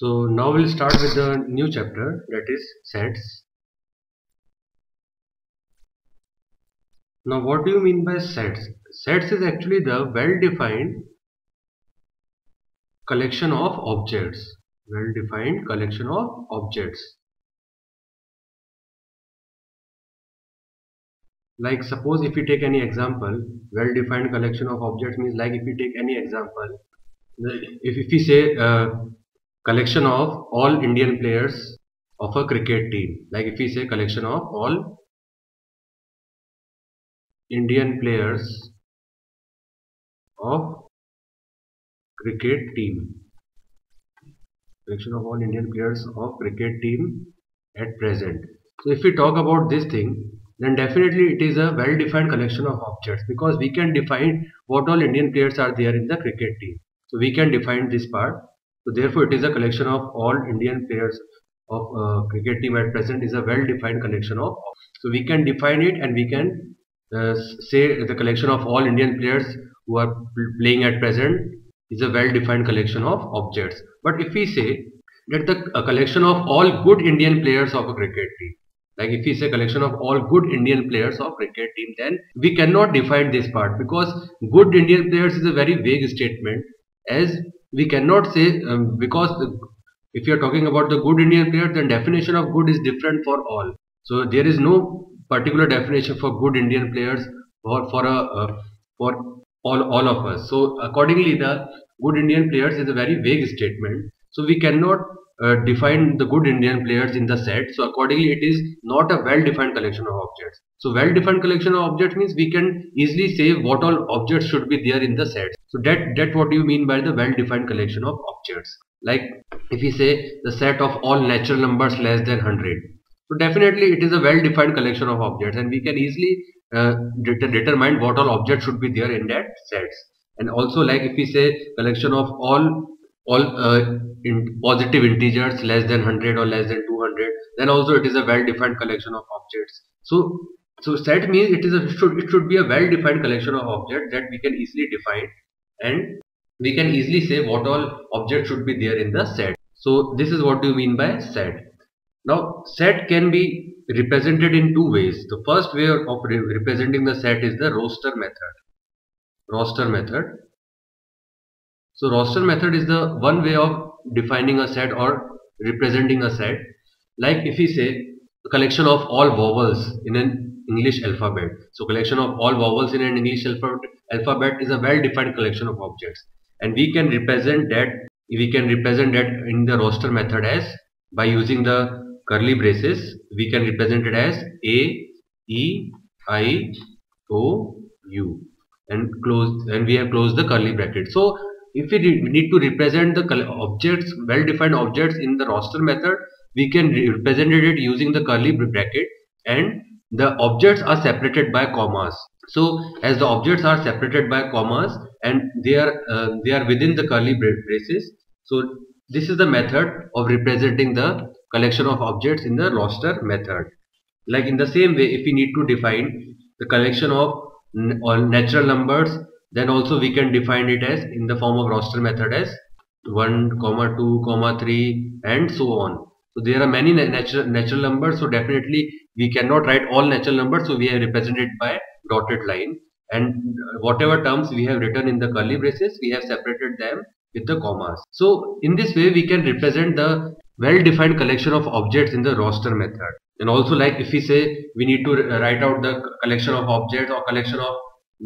So now we'll start with the new chapter that is sets. Now what do you mean by sets? Sets is actually the well-defined collection of objects. Well-defined collection of objects. Like suppose if you take any example, well-defined collection of objects means like if you take any example, if, if we say uh, collection of all Indian players of a cricket team. Like if we say collection of all Indian players of cricket team. Collection of all Indian players of cricket team at present. So if we talk about this thing then definitely it is a well defined collection of objects because we can define what all Indian players are there in the cricket team. So we can define this part so therefore, it is a collection of all Indian players of uh, cricket team at present is a well-defined collection of. So we can define it and we can uh, say the collection of all Indian players who are playing at present is a well-defined collection of objects. But if we say that the collection of all good Indian players of a cricket team, like if we say collection of all good Indian players of cricket team, then we cannot define this part because good Indian players is a very vague statement as we cannot say um, because the, if you are talking about the good Indian player then definition of good is different for all. So there is no particular definition for good Indian players or for a uh, for all all of us. So accordingly the good Indian players is a very vague statement. So we cannot uh, define the good Indian players in the set. So accordingly it is not a well defined collection of objects. So well defined collection of objects means we can easily say what all objects should be there in the set so that that what you mean by the well-defined collection of objects. Like if we say the set of all natural numbers less than 100. So definitely it is a well-defined collection of objects and we can easily uh, determine what all objects should be there in that sets. And also like if we say collection of all all uh, in positive integers less than 100 or less than 200 then also it is a well-defined collection of objects. So so set means it is a should it should be a well-defined collection of objects that we can easily define and we can easily say what all objects should be there in the set. So this is what you mean by set. Now set can be represented in two ways. The first way of re representing the set is the roster method. Roster method. So roster method is the one way of defining a set or representing a set. Like if we say collection of all vowels in an English alphabet. So collection of all vowels in an English alphabet alphabet is a well-defined collection of objects. And we can represent that we can represent that in the roster method as by using the curly braces. We can represent it as a e i o u. And close and we have closed the curly bracket. So if we need to represent the objects well defined objects in the roster method we can represent it using the curly bracket and the objects are separated by commas. So as the objects are separated by commas and they are uh, they are within the curly braces so this is the method of representing the collection of objects in the roster method. Like in the same way if we need to define the collection of all natural numbers then also we can define it as in the form of roster method as 1 comma 2 comma 3 and so on so there are many natural natural numbers. So definitely we cannot write all natural numbers. So we are represented by dotted line. And uh, whatever terms we have written in the curly braces we have separated them with the commas. So in this way we can represent the well defined collection of objects in the roster method. And also like if we say we need to uh, write out the collection of objects or collection of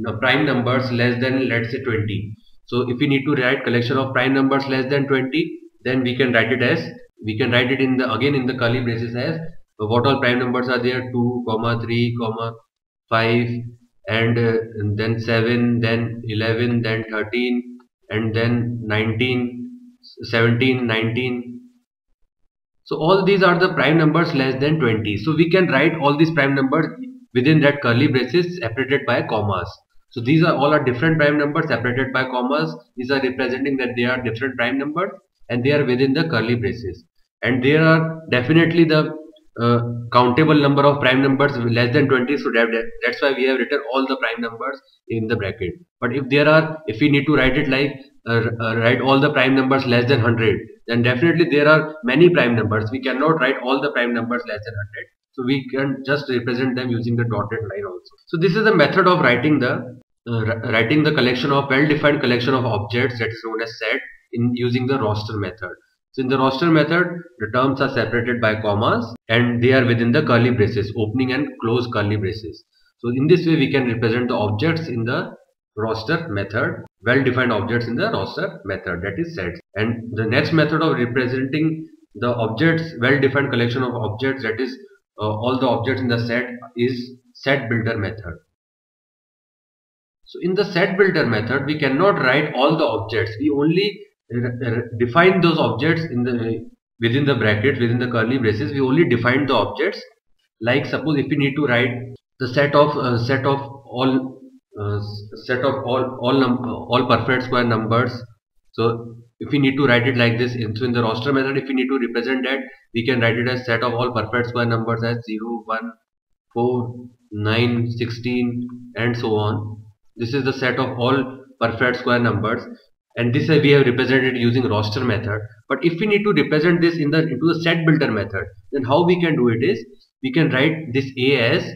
uh, prime numbers less than let's say 20 so if we need to write collection of prime numbers less than 20 then we can write it as we can write it in the again in the curly braces as what all prime numbers are there 2 comma 3 comma 5 and, uh, and then 7 then 11 then 13 and then 19 17 19 so all these are the prime numbers less than 20 so we can write all these prime numbers within that curly braces separated by commas. So these are all are different prime numbers separated by commas. These are representing that they are different prime numbers and they are within the curly braces and there are definitely the uh, countable number of prime numbers less than 20 so that, that's why we have written all the prime numbers in the bracket. But if there are if we need to write it like uh, uh, write all the prime numbers less than 100 then definitely there are many prime numbers. We cannot write all the prime numbers less than 100 so we can just represent them using the dotted line also. So this is the method of writing the uh, writing the collection of well-defined collection of objects that is known as set in using the roster method so in the roster method the terms are separated by commas and they are within the curly braces opening and close curly braces. So in this way we can represent the objects in the roster method well-defined objects in the roster method that is sets. And the next method of representing the objects well-defined collection of objects that is uh, all the objects in the set is set builder method. So in the set builder method we cannot write all the objects. We only define those objects in the within the brackets within the curly braces. We only define the objects. Like suppose if we need to write the set of uh, set of all uh, set of all all num all perfect square numbers. So if we need to write it like this in, so in the roster method if we need to represent that we can write it as set of all perfect square numbers as 0 1 4 9 16 and so on. This is the set of all perfect square numbers and this we have represented using roster method. But if we need to represent this in the into the set builder method then how we can do it is we can write this a as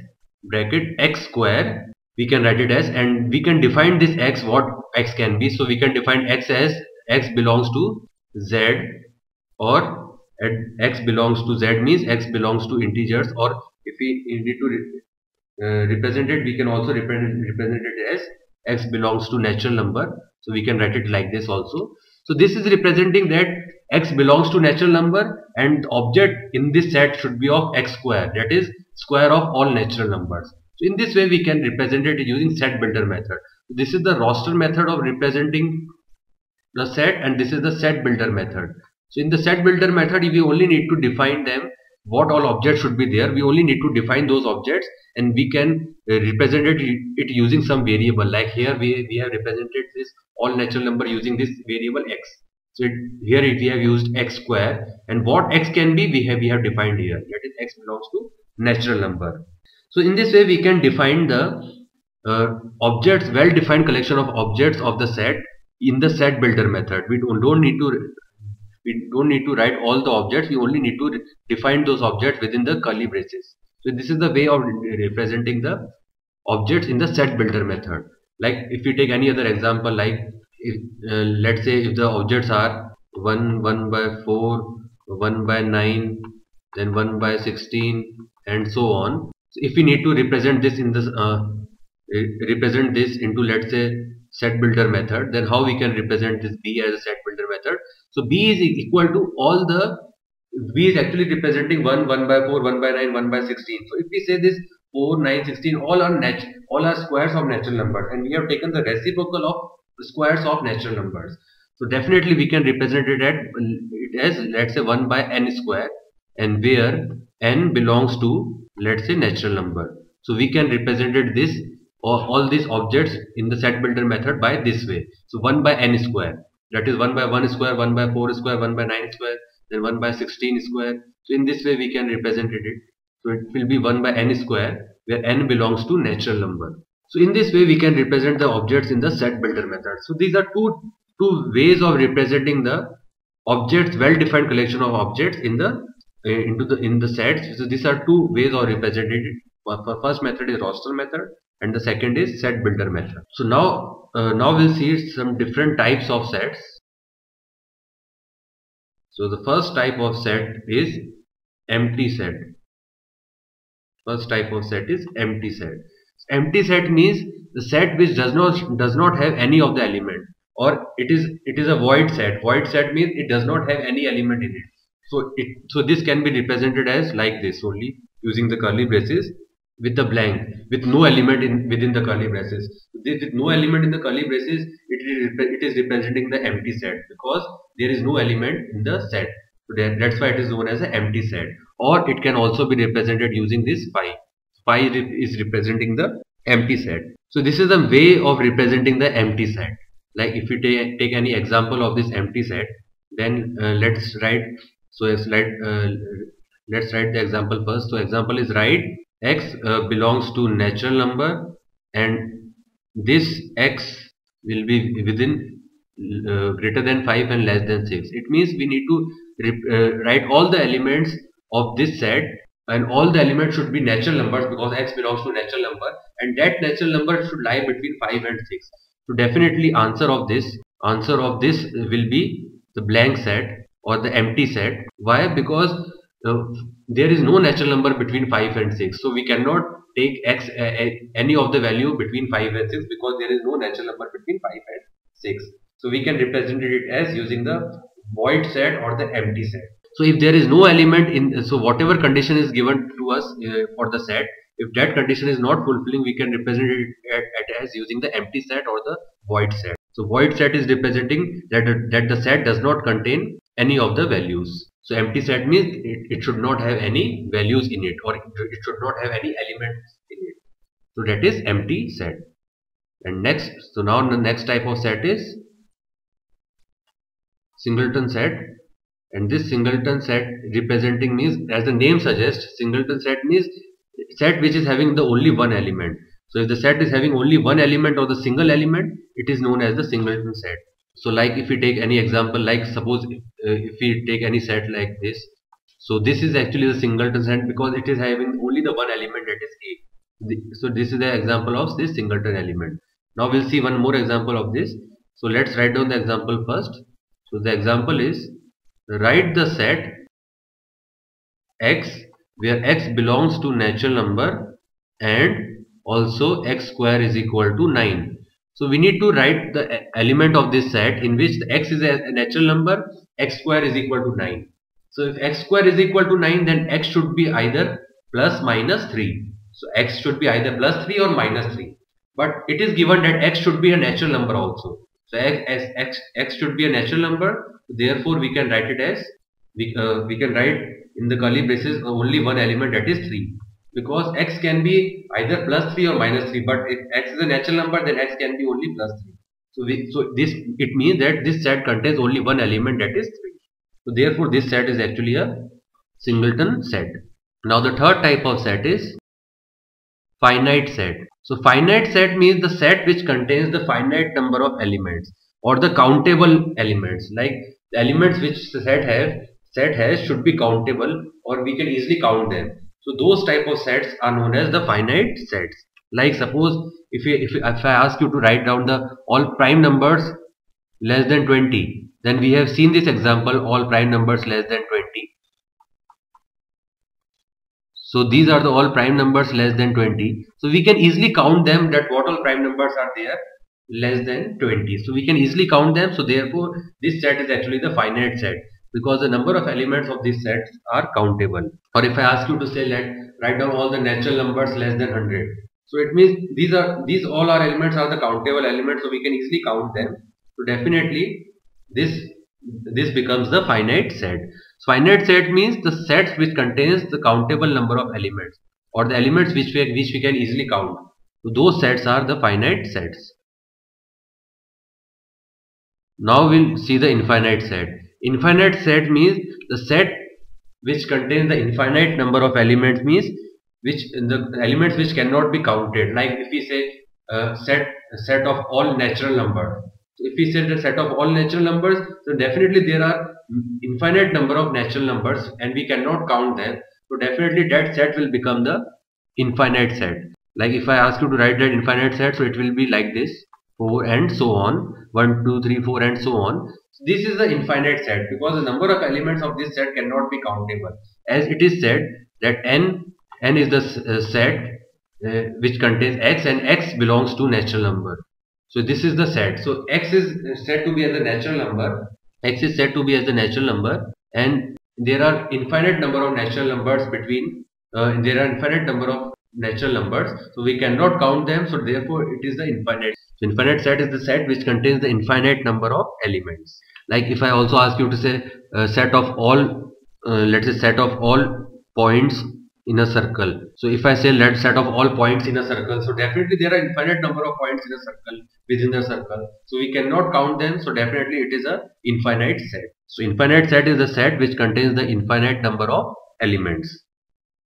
bracket x square. We can write it as and we can define this x what x can be. So we can define x as x belongs to z or x belongs to z means x belongs to integers. Or if we need to uh, represent it we can also represent, represent it as x belongs to natural number so we can write it like this also so this is representing that x belongs to natural number and object in this set should be of x square that is square of all natural numbers so in this way we can represent it using set builder method. This is the roster method of representing the set and this is the set builder method. So in the set builder method we only need to define them what all objects should be there. We only need to define those objects and we can uh, represent it, it using some variable like here we, we have represented this all natural number using this variable x. So it, here we have used x square and what x can be we have we have defined here that is x belongs to natural number. So in this way we can define the uh, objects, well-defined collection of objects of the set in the set builder method. We don't, don't need to we don't need to write all the objects. We only need to define those objects within the curly braces. So this is the way of representing the objects in the set builder method. Like if we take any other example, like if, uh, let's say if the objects are 1 1 by 4 1 by 9 then 1 by 16 and so on so if we need to represent this in this uh, represent this into let's say set builder method then how we can represent this b as a set builder method. So b is equal to all the b is actually representing 1 1 by 4 1 by 9 1 by 16 so if we say this 4 9 16 all are natural all are squares of natural numbers and we have taken the reciprocal of squares of natural numbers. So definitely we can represent it, at, it as let's say 1 by n square and where n belongs to let's say natural number. So we can represent it this all these objects in the set builder method by this way. So 1 by n square. That is 1 by 1 square 1 by 4 square 1 by 9 square then 1 by 16 square. So in this way we can represent it. So it will be 1 by n square where n belongs to natural number. So in this way we can represent the objects in the set builder method. So these are two two ways of representing the objects well defined collection of objects in the uh, into the in the sets. So these are two ways of representing it. First method is roster method and the second is set builder method. So now uh, now we'll see some different types of sets. So the first type of set is empty set. First type of set is empty set. Empty set means the set which does not does not have any of the element or it is it is a void set. Void set means it does not have any element in it. So it so this can be represented as like this only using the curly braces with the blank with no element in within the curly braces. This, with no element in the curly braces, it is, it is representing the empty set because there is no element in the set. So that's why it is known as an empty set. Or it can also be represented using this phi. Phi is representing the empty set. So this is a way of representing the empty set. Like if you take, take any example of this empty set, then uh, let's write so let, uh, let's write the example first. So example is write x uh, belongs to natural number and this x will be within uh, greater than 5 and less than 6 it means we need to uh, write all the elements of this set and all the elements should be natural numbers because x belongs to natural number and that natural number should lie between 5 and 6 so definitely answer of this answer of this will be the blank set or the empty set. Why? Because uh, there is no natural number between 5 and 6 so we cannot take x uh, uh, any of the value between 5 and 6 because there is no natural number between 5 and 6 so we can represent it as using the void set or the empty set. So if there is no element in so whatever condition is given to us uh, for the set if that condition is not fulfilling we can represent it as using the empty set or the void set. So void set is representing that that the set does not contain any of the values so empty set means it, it should not have any values in it or it should not have any elements in it. So that is empty set. And next, so now the next type of set is singleton set. And this singleton set representing means as the name suggests singleton set means set which is having the only one element. So if the set is having only one element or the single element it is known as the singleton set so like if we take any example like suppose if, uh, if we take any set like this so this is actually the singleton set because it is having only the one element that is a. So this is the example of this singleton element. Now we'll see one more example of this. So let's write down the example first. So the example is write the set x where x belongs to natural number and also x square is equal to 9 so we need to write the element of this set in which x is a natural number, x square is equal to 9. So if x square is equal to 9 then x should be either plus minus 3. So x should be either plus 3 or minus 3. But it is given that x should be a natural number also. So x, x, x should be a natural number. Therefore we can write it as, we, uh, we can write in the curly braces only one element that is 3 because x can be either plus 3 or minus 3 but if x is a natural number then x can be only plus 3 so we, so this it means that this set contains only one element that is 3 so therefore this set is actually a singleton set. Now the third type of set is finite set. So finite set means the set which contains the finite number of elements or the countable elements. Like the elements which the set have set has should be countable or we can easily count them so those type of sets are known as the finite sets. Like suppose if, you, if, if I ask you to write down the all prime numbers less than 20 then we have seen this example all prime numbers less than 20 so these are the all prime numbers less than 20 so we can easily count them that what all prime numbers are there less than 20 so we can easily count them. So therefore this set is actually the finite set because the number of elements of these sets are countable. Or if I ask you to say let write down all the natural numbers less than 100. So it means these are these all our elements are the countable elements so we can easily count them. So definitely this this becomes the finite set. So finite set means the sets which contains the countable number of elements or the elements which we, which we can easily count. So those sets are the finite sets. Now we'll see the infinite set. Infinite set means the set which contains the infinite number of elements means which the elements which cannot be counted. Like if we say uh, set set of all natural numbers. So if we say the set of all natural numbers so definitely there are infinite number of natural numbers and we cannot count them. So definitely that set will become the infinite set. Like if I ask you to write that infinite set so it will be like this 4 and so on 1 2 3 4 and so on this is the infinite set because the number of elements of this set cannot be countable. As it is said that n n is the uh, set uh, which contains x and x belongs to natural number. So this is the set. So x is said to be as a natural number x is said to be as the natural number and there are infinite number of natural numbers between uh, there are infinite number of natural numbers so we cannot count them so therefore it is the infinite. So infinite set is the set which contains the infinite number of elements. Like if i also ask you to say a set of all uh, let's say set of all points in a circle. So if i say let's set of all points in a circle so definitely there are infinite number of points in a circle within the circle. So we cannot count them so definitely it is a infinite set. So infinite set is a set which contains the infinite number of elements